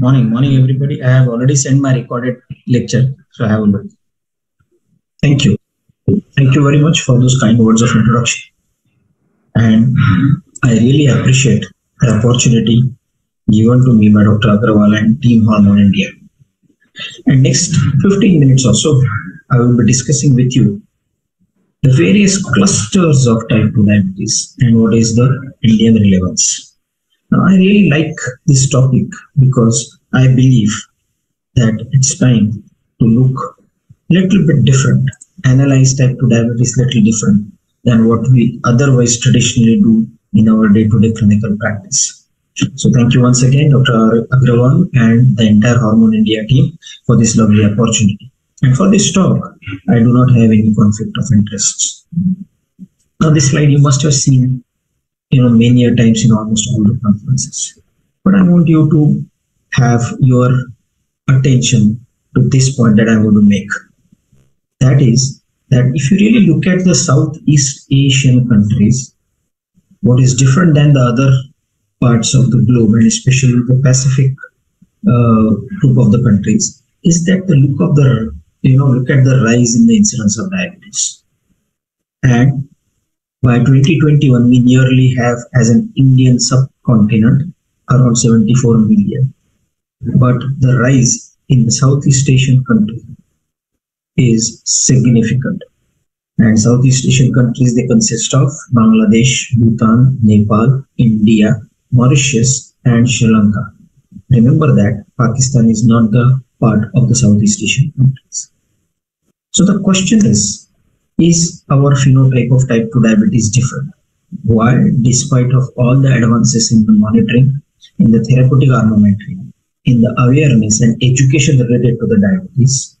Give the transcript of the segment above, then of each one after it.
Morning, morning, everybody. I have already sent my recorded lecture, so have a look. Thank you. Thank you very much for those kind words of introduction. And I really appreciate the opportunity given to me by Dr. Agrawal and Team Hormone India. And next 15 minutes or so, I will be discussing with you the various clusters of type 2 diabetes and what is the Indian relevance. Now, I really like this topic because I believe that it's time to look a little bit different, analyze type 2 diabetes a little different than what we otherwise traditionally do in our day-to-day clinical practice. So thank you once again, Dr. Agrawal and the entire Hormone India team for this lovely opportunity. And for this talk, I do not have any conflict of interests. Now, this slide you must have seen, you know, many a times in almost all the conferences. But I want you to have your attention to this point that I want to make. That is that if you really look at the Southeast Asian countries, what is different than the other parts of the globe and especially the Pacific uh, group of the countries is that the look of the you know look at the rise in the incidence of diabetes and by 2021 we nearly have as an Indian subcontinent around 74 million but the rise in the Southeast Asian country is significant and Southeast Asian countries they consist of Bangladesh, Bhutan, Nepal, India, Mauritius, and Sri Lanka. Remember that Pakistan is not the part of the Southeast Asian countries. So the question is, is our phenotype of type 2 diabetes different? Why, despite of all the advances in the monitoring, in the therapeutic armamentarium, in the awareness and education related to the diabetes,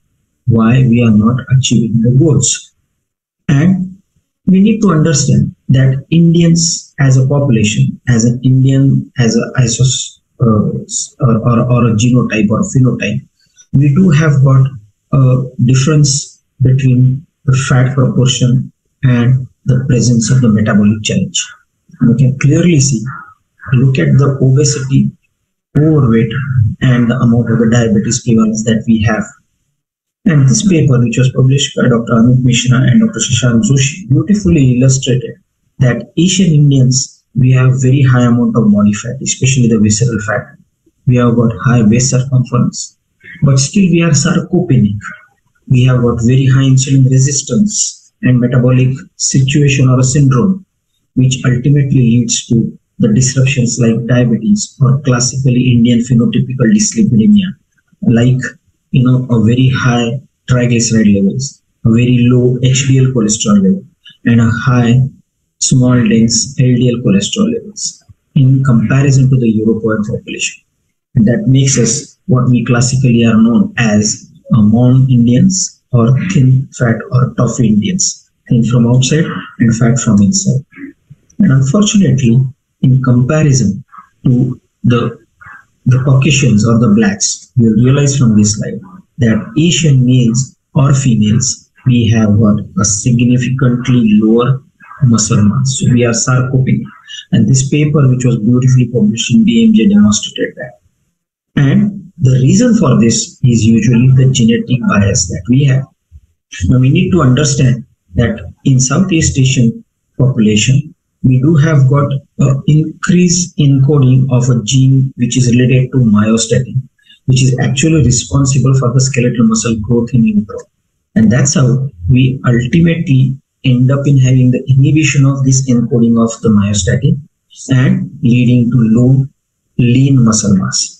why we are not achieving the goals? And we need to understand that Indians as a population, as an Indian, as a isos, uh, or, or, or a genotype or a phenotype, we do have got a difference between the fat proportion and the presence of the metabolic challenge. We can clearly see, look at the obesity, overweight, and the amount of the diabetes prevalence that we have and this paper, which was published by Dr. Anoop Misra and Dr. Shashank Joshi, beautifully illustrated that Asian Indians, we have very high amount of body fat, especially the visceral fat. We have got high waist circumference, but still we are sarcopenic. We have got very high insulin resistance and metabolic situation or a syndrome, which ultimately leads to the disruptions like diabetes or classically Indian phenotypical dyslipidemia, like you know, a very high triglyceride levels, a very low HDL cholesterol level, and a high small dense LDL cholesterol levels in comparison to the European population. And that makes us what we classically are known as Mon Indians or thin fat or tough Indians, thin from outside and fat from inside. And unfortunately, in comparison to the the Caucasians or the blacks, you'll realize from this slide that Asian males or females, we have got a significantly lower muscle mass. So we are sarcopenic. And this paper, which was beautifully published in BMJ, demonstrated that. And the reason for this is usually the genetic bias that we have. Now we need to understand that in Southeast Asian population, we do have got an increase in coding of a gene which is related to myostatin, which is actually responsible for the skeletal muscle growth in utero. And that's how we ultimately end up in having the inhibition of this encoding of the myostatin and leading to low lean muscle mass.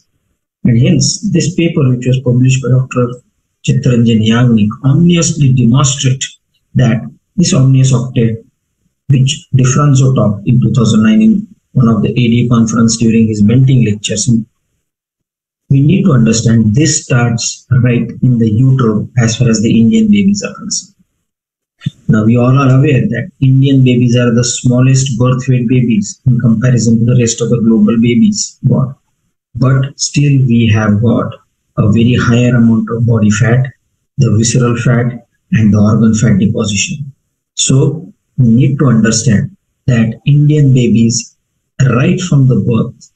And hence, this paper, which was published by Dr. Chittaranjan Yajnik, ominously demonstrates that this ominous octet which DeFronzo talked in 2009 in one of the AD conference during his Banting lectures. We need to understand this starts right in the utero as far as the Indian babies are concerned. Now we all are aware that Indian babies are the smallest birth weight babies in comparison to the rest of the global babies born. But still we have got a very higher amount of body fat, the visceral fat and the organ fat deposition. So we need to understand that Indian babies, right from the birth,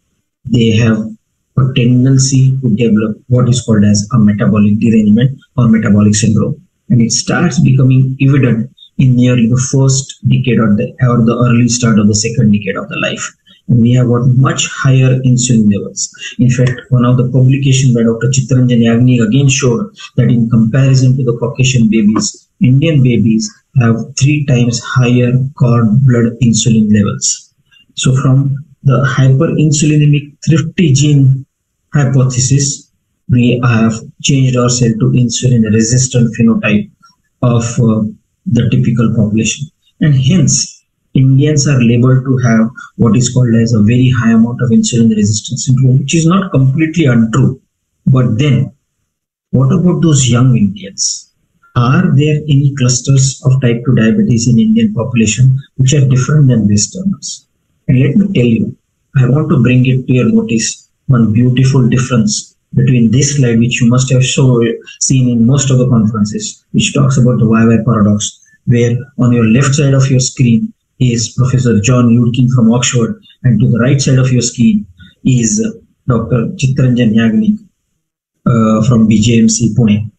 they have a tendency to develop what is called as a metabolic derangement or metabolic syndrome. And it starts becoming evident in nearly the first decade or the, or the early start of the second decade of the life. We have got much higher insulin levels. In fact, one of the publications by Dr. Chittaranjan Yajnik again showed that in comparison to the Caucasian babies, Indian babies have three times higher cord blood insulin levels. So from the hyperinsulinemic thrifty gene hypothesis, we have changed ourselves to insulin resistant phenotype of uh, the typical population. And hence, Indians are labeled to have what is called as a very high amount of insulin resistance syndrome, which is not completely untrue. But then, what about those young Indians? Are there any clusters of type 2 diabetes in Indian population which are different than Westerners? And let me tell you, I want to bring it to your notice one beautiful difference between this slide, which you must have so, seen in most of the conferences, which talks about the YY paradox, where on your left side of your screen is Professor John Yudkin from Oxford, and to the right side of your screen is Dr. Chittaranjan Yajnik uh, from BJMC Pune.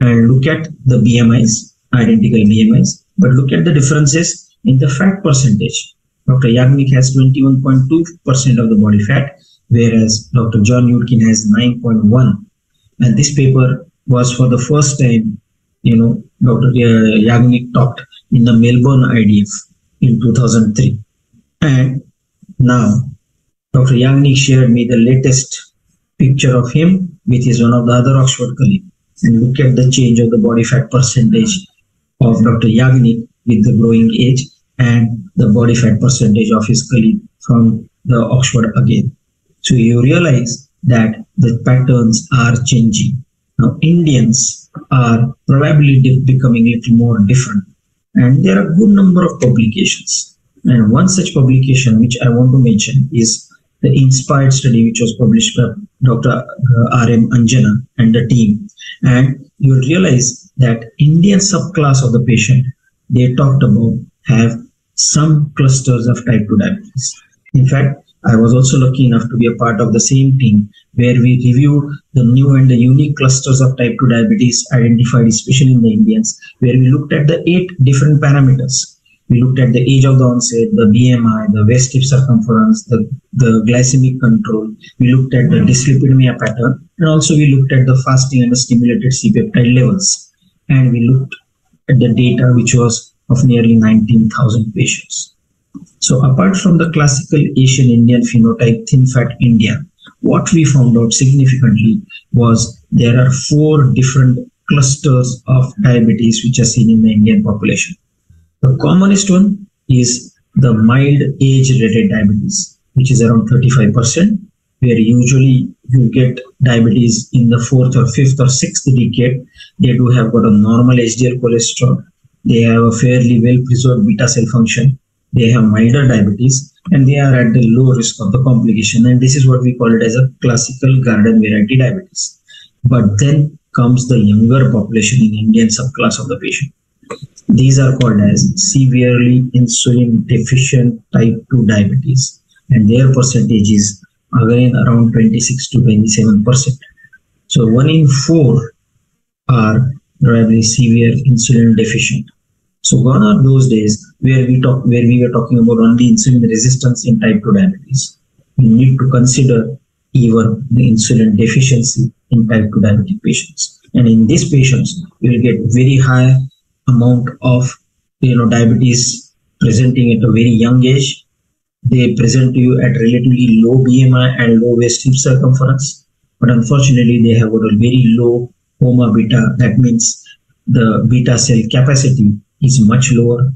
And look at the BMIs, identical BMIs, but look at the differences in the fat percentage. Dr. Yajnik has 21.2% of the body fat, whereas Dr. John Yudkin has 9.1. And this paper was for the first time, you know, Dr. Yajnik talked in the Melbourne IDF in 2003. And now Dr. Yajnik shared me the latest picture of him with his one of the other Oxford colleagues. And look at the change of the body fat percentage of Dr. Yajnik with the growing age and the body fat percentage of his colleague from the Oxford again. So you realize that the patterns are changing. Now Indians are probably becoming a little more different and there are a good number of publications. And one such publication which I want to mention is the INSPIRED study which was published by Dr. Uh, R.M. Anjana and the team. And you'll realize that Indian subclass of the patient they talked about have some clusters of type 2 diabetes. In fact, I was also lucky enough to be a part of the same team where we reviewed the new and the unique clusters of type 2 diabetes identified, especially in the Indians, where we looked at the eight different parameters. We looked at the age of the onset, the BMI, the waist hip circumference, the, the glycemic control. We looked at the dyslipidemia pattern, and also we looked at the fasting and the stimulated C-peptide levels. And we looked at the data which was of nearly 19,000 patients. So apart from the classical Asian Indian phenotype thin fat India, what we found out significantly was there are four different clusters of diabetes which are seen in the Indian population. The commonest one is the mild age related diabetes, which is around 35%, where usually you get diabetes in the fourth or fifth or sixth decade. They do have got a normal HDL cholesterol. They have a fairly well preserved beta cell function they have milder diabetes and they are at the low risk of the complication. And this is what we call it as a classical garden variety diabetes. But then comes the younger population in indian subclass of the patient. These are called as severely insulin deficient type 2 diabetes. And their percentage is again around 26 to 27 percent. So one in four are probably severe insulin deficient. So gone are those days where we talk where we were talking about only insulin resistance in type 2 diabetes. We need to consider even the insulin deficiency in type 2 diabetic patients. And in these patients, you will get very high amount of you know diabetes presenting at a very young age. They present to you at relatively low BMI and low waist hip circumference. But unfortunately, they have got a very low HOMA beta. That means the beta cell capacity is much lower,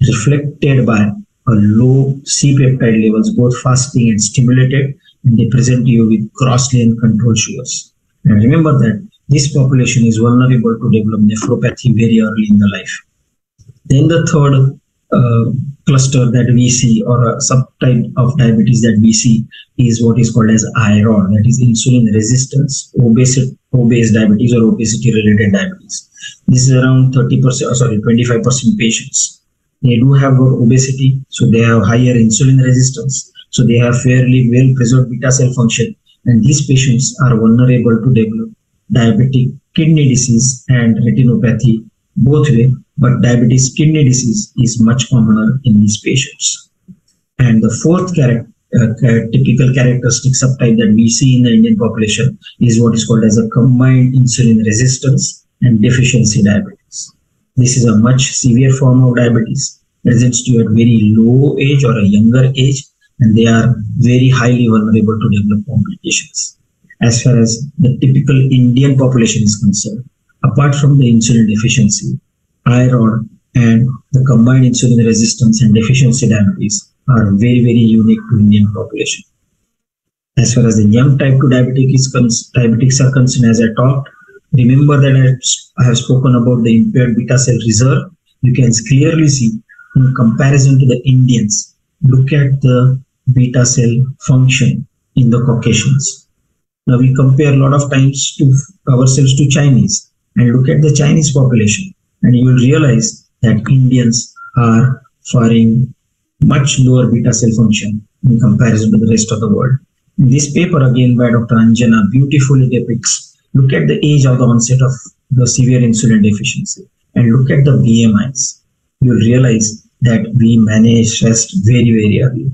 reflected by a low C-peptide levels, both fasting and stimulated, and they present you with grossly uncontrolled sugars. And remember that this population is vulnerable to develop nephropathy very early in the life. Then the third uh, cluster that we see or a subtype of diabetes that we see is what is called as IROD, that is insulin resistance, obese, obese diabetes or obesity related diabetes. This is around 30%, uh, sorry, 25% patients. They do have obesity, so they have higher insulin resistance. So they have fairly well preserved beta cell function. and these patients are vulnerable to develop diabetic kidney disease and retinopathy both way, but diabetes kidney disease is much commoner in these patients. And the fourth character, uh, typical characteristic subtype that we see in the Indian population is what is called as a combined insulin resistance and deficiency diabetes. This is a much severe form of diabetes, presents to at very low age or a younger age, and they are very highly vulnerable to develop complications. As far as the typical Indian population is concerned, apart from the insulin deficiency, IROD and the combined insulin resistance and deficiency diabetes are very, very unique to Indian population. As far as the young type 2 diabetic is diabetics are concerned, as I talked, remember that I have spoken about the impaired beta cell reserve. You can clearly see in comparison to the Indians, look at the beta cell function in the Caucasians. Now we compare a lot of times to ourselves to Chinese and look at the Chinese population and you will realize that Indians are faring much lower beta cell function in comparison to the rest of the world. This paper again by Dr. Anjana beautifully depicts, look at the age of the onset of the severe insulin deficiency and look at the BMIs. You'll realize that we manage rest very, very early.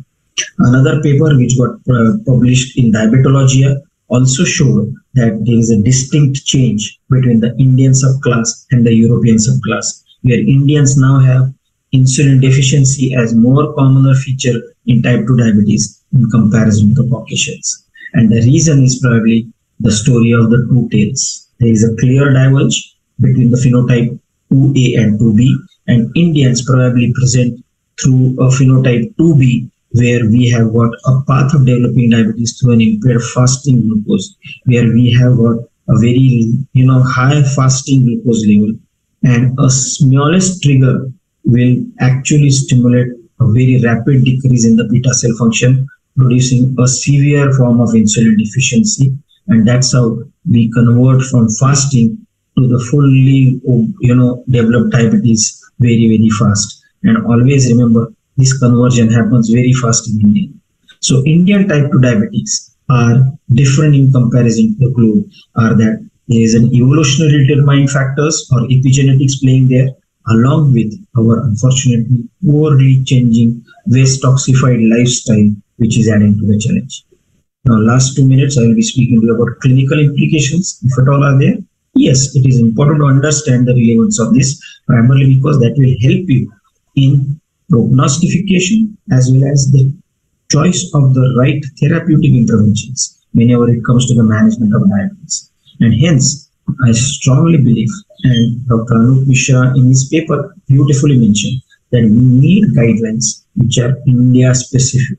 Another paper which got uh, published in Diabetologia also showed that there is a distinct change between the Indian subclass and the European subclass, where Indians now have insulin deficiency as more commoner feature in type 2 diabetes in comparison to Caucasians. And the reason is probably the story of the two tails. There is a clear diverge between the phenotype 2A and 2B, and Indians probably present through a phenotype 2B where we have got a path of developing diabetes through an impaired fasting glucose, where we have got a very you know high fasting glucose level, and a smallest trigger will actually stimulate a very rapid decrease in the beta cell function, producing a severe form of insulin deficiency, and that's how we convert from fasting to the fully you know developed diabetes very very fast. And always remember this conversion happens very fast in India. So Indian type 2 diabetics are different in comparison to the globe are that there is an evolutionary determined factors or epigenetics playing there along with our unfortunately poorly changing waste toxified lifestyle which is adding to the challenge. Now last two minutes I will be speaking to you about clinical implications if at all are there. Yes, it is important to understand the relevance of this primarily because that will help you in prognostication as well as the choice of the right therapeutic interventions whenever it comes to the management of diabetes. And hence, I strongly believe, and Dr. Anoop Misra in his paper beautifully mentioned, that we need guidelines which are India specific.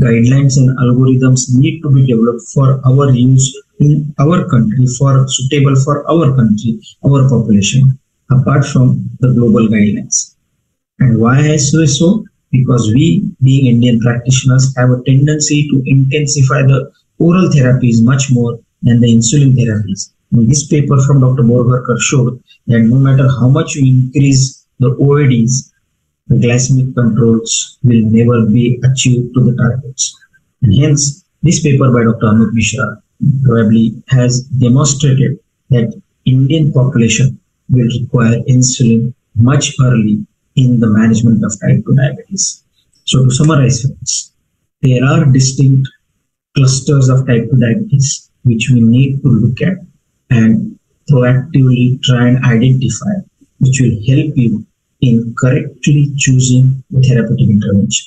Guidelines and algorithms need to be developed for our use in our country, for suitable for our country, our population, apart from the global guidelines. And why I say so? Because we, being Indian practitioners, have a tendency to intensify the oral therapies much more than the insulin therapies. And this paper from Dr. Borgharkar showed that no matter how much you increase the OADs, glycemic controls will never be achieved to the targets. And hence, this paper by Dr. Amit Mishra probably has demonstrated that Indian population will require insulin much early in the management of type 2 diabetes. So to summarize, friends, there are distinct clusters of type 2 diabetes which we need to look at and proactively try and identify, which will help you in correctly choosing the therapeutic intervention.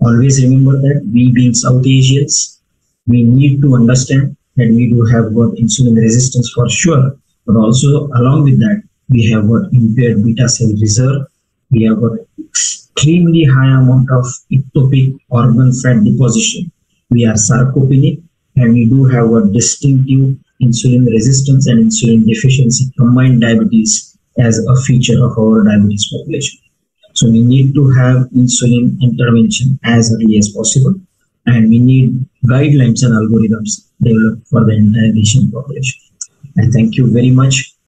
Always remember that we being South Asians, we need to understand that we do have got insulin resistance for sure, but also along with that, we have got impaired beta cell reserve we have got extremely high amount of ectopic organ fat deposition. We are sarcopenic and we do have a distinctive insulin resistance and insulin deficiency combined diabetes as a feature of our diabetes population. So we need to have insulin intervention as early as possible and we need guidelines and algorithms developed for the entire Asian population. And thank you very much